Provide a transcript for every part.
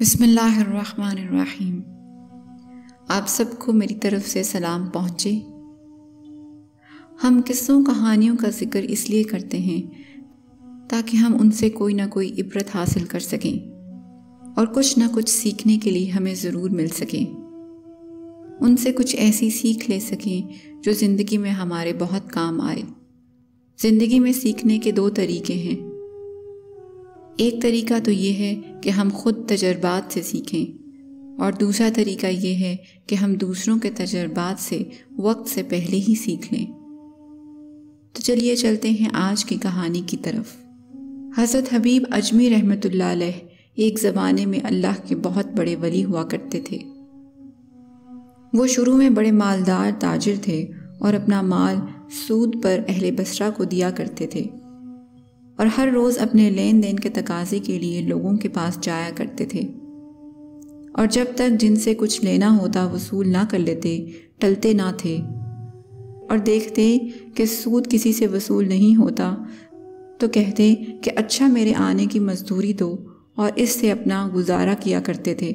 बिस्मिल्लाहिर्रहमानिर्रहीम। आप सबको मेरी तरफ़ से सलाम पहुँचे। हम किस्सों कहानियों का ज़िक्र इसलिए करते हैं ताकि हम उनसे कोई ना कोई इबरत हासिल कर सकें और कुछ ना कुछ सीखने के लिए हमें ज़रूर मिल सके। उनसे कुछ ऐसी सीख ले सकें जो ज़िंदगी में हमारे बहुत काम आए। ज़िंदगी में सीखने के दो तरीके हैं। एक तरीका तो ये है कि हम खुद तजर्बात से सीखें, और दूसरा तरीका ये है कि हम दूसरों के तजर्बात से वक्त से पहले ही सीख लें। तो चलिए चलते हैं आज की कहानी की तरफ़। हज़रत हबीब अजमी रहमतुल्लाह एक ज़माने में अल्लाह के बहुत बड़े वली हुआ करते थे। वो शुरू में बड़े मालदार, ताजिर थे और अपना माल सूद पर अहले बसरा को दिया करते थे। और हर रोज़ अपने लेन देन के तकाजे के लिए लोगों के पास जाया करते थे। और जब तक जिनसे कुछ लेना होता वसूल ना कर लेते, टलते ना थे। और देखते कि सूद किसी से वसूल नहीं होता तो कहते कि अच्छा मेरे आने की मजदूरी दो और इससे अपना गुजारा किया करते थे।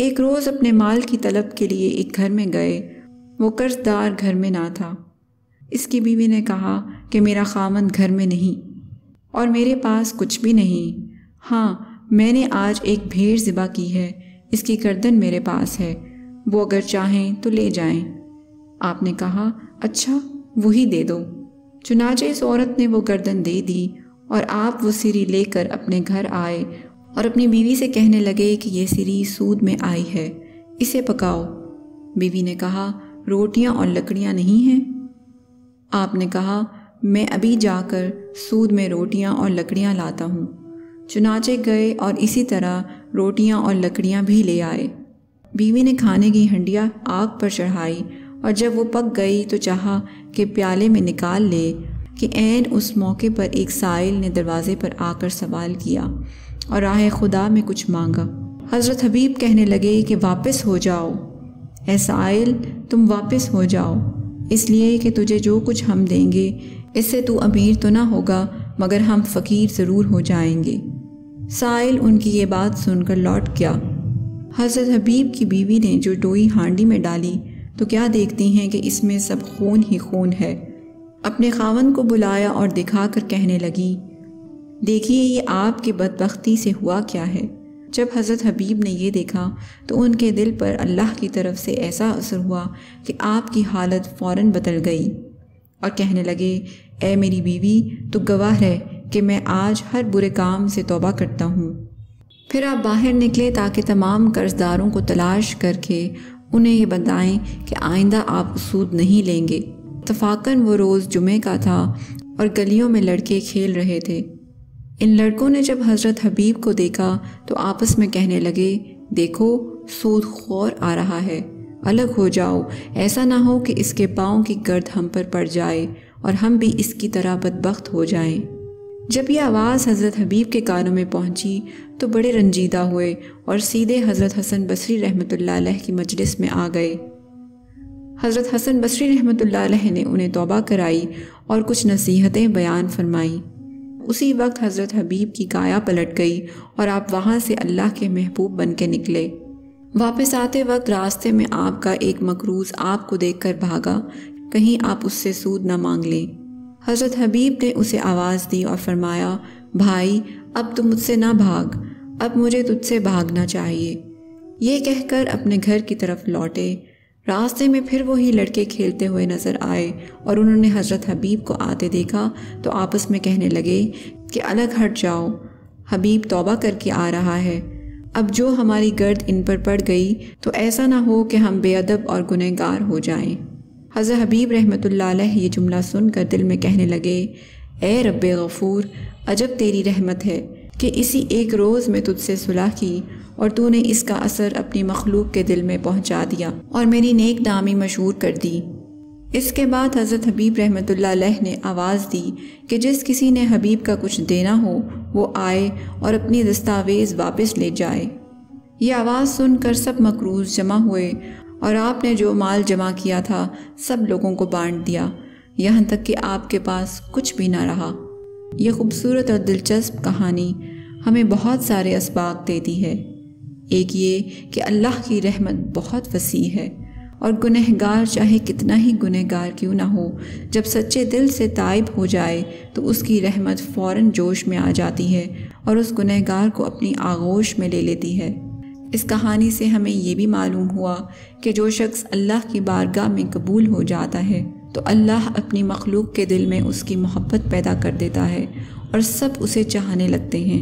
एक रोज़ अपने माल की तलब के लिए एक घर में गए, वो कर्जदार घर में ना था। इसकी बीवी ने कहा कि मेरा खामन घर में नहीं और मेरे पास कुछ भी नहीं। हाँ मैंने आज एक भेड़ ज़िबा की है, इसकी गर्दन मेरे पास है। वो अगर चाहें तो ले जाएँ। आपने कहा अच्छा वही दे दो। चुनाचे इस औरत ने वो गर्दन दे दी और आप वो सिरी लेकर अपने घर आए और अपनी बीवी से कहने लगे कि ये सिरी सूद में आई है, इसे पकाओ। बीवी ने कहा, रोटियाँ और लकड़ियाँ नहीं हैं? आपने कहा मैं अभी जाकर सूद में रोटियाँ और लकड़ियाँ लाता हूँ। चुनाचे गए और इसी तरह रोटियाँ और लकड़ियाँ भी ले आए। बीवी ने खाने की हंडिया आग पर चढ़ाई और जब वो पक गई तो चाहा कि प्याले में निकाल ले कि एन उस मौके पर एक साइल ने दरवाजे पर आकर सवाल किया और राह खुदा में कुछ मांगा। हज़रत हबीब कहने लगे कि वापस हो जाओ। ए साइल तुम वापस हो जाओ। इसलिए कि तुझे जो कुछ हम देंगे, इससे तू अमीर तो ना होगा, मगर हम फ़कीर ज़रूर हो जाएँगे। साइल उनकी ये बात सुनकर लौट गया। हज़रत हबीब की बीवी ने जो डोई हांडी में डाली तो क्या देखती हैं कि इसमें सब खून ही खून है। अपने खावन को बुलाया और दिखाकर कहने लगी, देखिए, ये आपकी बदबख्ती से हुआ क्या है? जब हज़रत हबीब ने ये देखा तो उनके दिल पर अल्लाह की तरफ़ से ऐसा असर हुआ कि आपकी हालत फ़ौर बदल गई और कहने लगे ए मेरी बीवी तो गवाह है कि मैं आज हर बुरे काम से तौबा करता हूँ। फिर आप बाहर निकले ताकि तमाम कर्जदारों को तलाश करके उन्हें ये बताएँ कि आइंदा आप सूद नहीं लेंगे। तफाकन वो रोज़ जुमे का था और गलियों में लड़के खेल रहे थे। इन लड़कों ने जब हज़रत हबीब को देखा तो आपस में कहने लगे, देखो, सूद खौर आ रहा है। अलग हो जाओ। ऐसा ना हो कि इसके पाँव की गर्द हम पर पड़ जाए और हम भी इसकी तरह बदबख्त हो जाएँ। जब यह आवाज़ हज़रत हबीब के कानों में पहुँची तो बड़े रंजीदा हुए और सीधे हज़रत हसन बसरी रहमत की मजलिस में आ गए। हज़रत हसन बसरी रहमतुल्लाह ने उन्हें तौबा कराई और कुछ नसीहतें बयान फरमाई। उसी वक्त हज़रत हबीब की काया पलट गई और आप वहाँ से अल्लाह के महबूब बन के निकले। वापस आते वक्त रास्ते में आपका एक मकरूज आपको देखकर भागा, कहीं आप उससे सूद न मांग लें। हज़रत हबीब ने उसे आवाज़ दी और फरमाया, भाई, अब तुम मुझसे ना भाग, अब मुझे तुझसे भागना चाहिए। ये कहकर अपने घर की तरफ़ लौटे। रास्ते में फिर वही लड़के खेलते हुए नज़र आए और उन्होंने हज़रत हबीब को आते देखा तो आपस में कहने लगे कि अलग हट जाओ। हबीब तौबा करके आ रहा है। अब जो हमारी गर्द इन पर पड़ गई तो ऐसा ना हो कि हम बेअदब और गुनहगार हो जाएँ। हज़रत हबीब रहमतुल्लाह ये जुमला सुनकर दिल में कहने लगे ए रब गफ़ूर, अजब तेरी रहमत है। कि इसी एक रोज़ में तुझसे सुलह की और तूने इसका असर अपनी मखलूक के दिल में पहुँचा दिया और मेरी नेक नामी मशहूर कर दी। इसके बाद हज़रत हबीब रहमतुल्लाह ने आवाज़ दी कि जिस किसी ने हबीब का कुछ देना हो, वो आए और अपनी दस्तावेज़ वापस ले जाए। ये आवाज़ सुनकर सब मकरूज जमा हुए और आपने जो माल जमा किया था, सब लोगों को बांट दिया। यहाँ तक कि आपके पास कुछ भी ना रहा। यह खूबसूरत और दिलचस्प कहानी हमें बहुत सारे इसबाक देती है। एक ये कि अल्लाह की रहमत बहुत वसी है और गुनहगार चाहे कितना ही गुनहगार क्यों ना हो, जब सच्चे दिल से ताइब हो जाए तो उसकी रहमत फ़ौर जोश में आ जाती है और उस गुनहगार को अपनी आगोश में ले लेती है। इस कहानी से हमें ये भी मालूम हुआ कि जो शख्स अल्लाह की बारगाह में कबूल हो जाता है तो अल्लाह अपनी मखलूक के दिल में उसकी मोहब्बत पैदा कर देता है और सब उसे चाहने लगते हैं।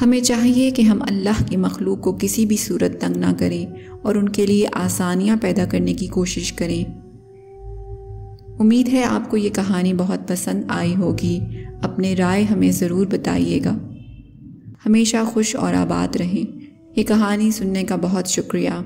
हमें चाहिए कि हम अल्लाह की मखलूक को किसी भी सूरत तंग ना करें और उनके लिए आसानियाँ पैदा करने की कोशिश करें। उम्मीद है आपको ये कहानी बहुत पसंद आई होगी। अपने राय हमें ज़रूर बताइएगा। हमेशा खुश और आबाद रहें। ये कहानी सुनने का बहुत शुक्रिया।